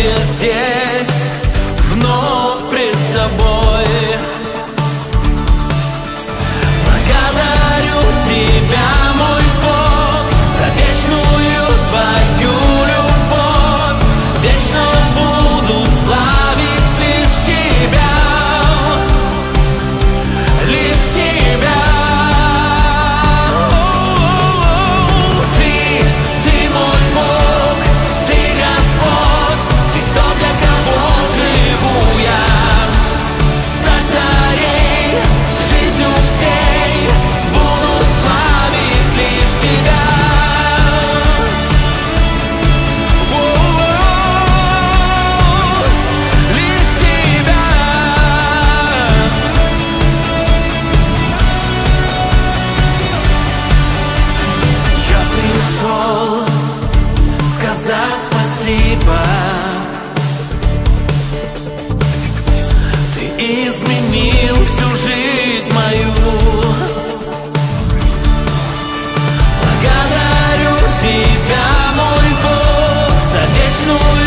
Оставайся здесь неба Ты изменил всю жизнь мою. Благодарю тебя, мой Бог, за вечную